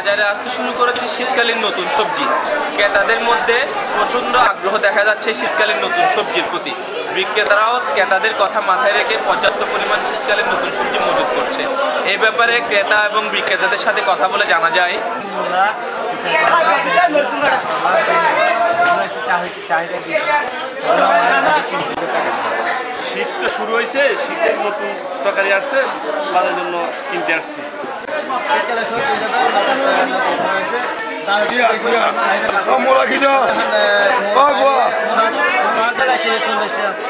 বাজারে আসতে শুরু করেছে শীতকালীন নতুন সবজি। ক্রেতাদের মধ্যে প্রচণ্ড আগ্রহ দেখা যাচ্ছে শীতকালীন নতুন সবজির প্রতি। বিক্রেতারাও ক্রেতাদের কথা মাথায় রেখে পর্যাপ্ত পরিমাণ শীতকালীন নতুন সবজি মজুত করছে। এই ব্যাপারে ক্রেতা এবং বিক্রেতাদের সাথে কথা বলে জানা যায়। চাহিদা শীত তো শুরু হয়েছে শীতের নতুন তরকারি আসছে বাজার জন্য কিনতে আসছি। তার মোলা কিনা চল্লিশ টাকা